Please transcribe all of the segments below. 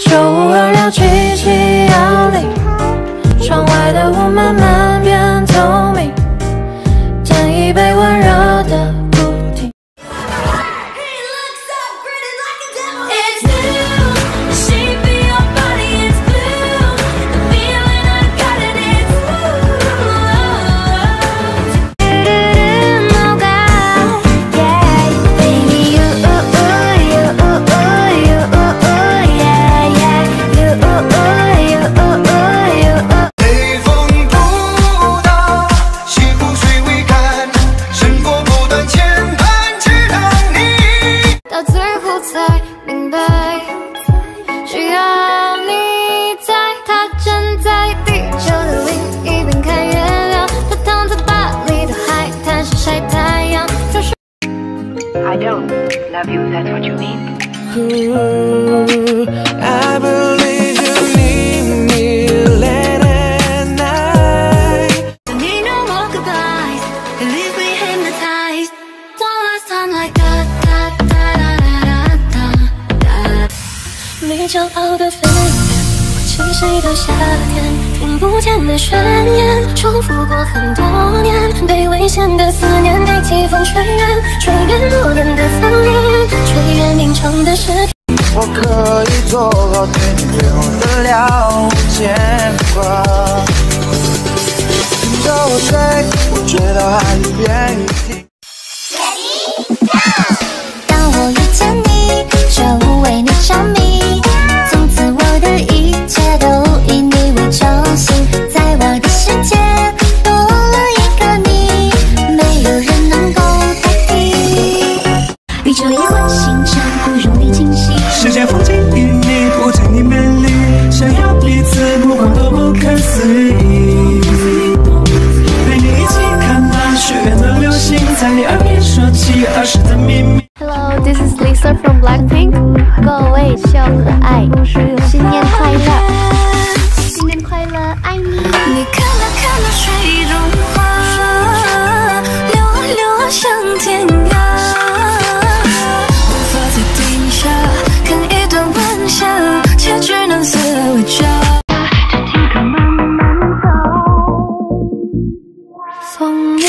周二 that's what you mean. I believe you need me late at night. need no more goodbyes, and leave me hypnotized. One last time like da da da da da da da. 你骄傲的飞远，我栖息的夏天，听不见的宣言，重复过很多年，被危险的思念，被季风吹远，吹远远鸣唱的是。我可以做好对你最后的了牵挂。跟着我追，我追到海一边一 Blackpink。各位小可爱，新年快乐！新年快乐，爱你！你看啊看那水中花，流啊流啊向天涯。无法在地下看一段晚霞，却只能四围找。听歌慢慢走。风里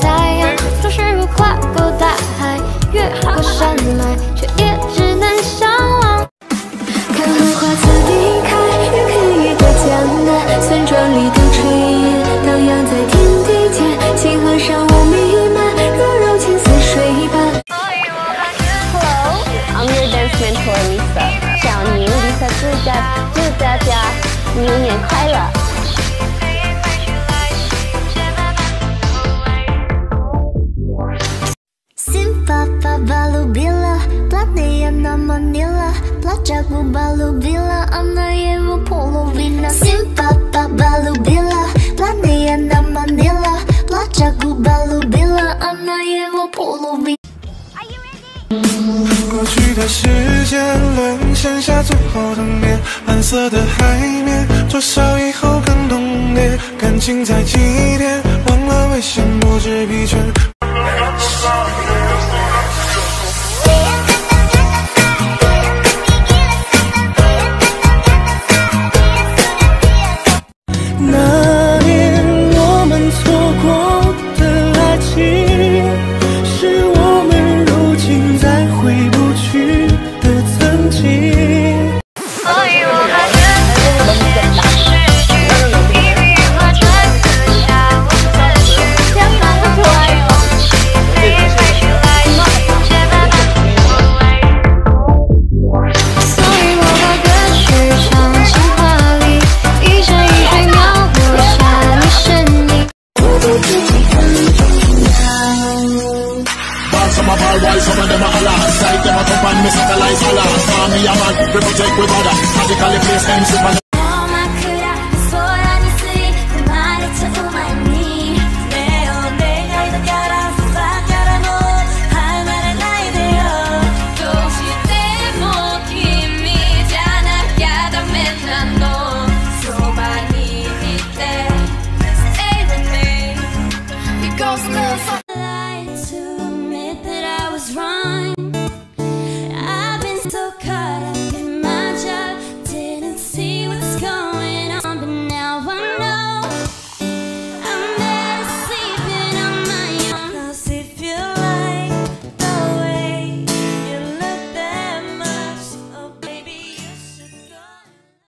太阳。总是会跨过大海，越过山манила, плача губа любила, она его половина. Симпапа полюбила, платные на манила, плача губа любила, она его половина. 过去的时间沦陷下最后的面，蓝色的海面，多少以后更浓烈，感情在祭奠，忘了危险不知疲倦。 me set a life color. Call me a man, we protect we brother. Radically place name super. そばにいて Stay with me Because the sunlight too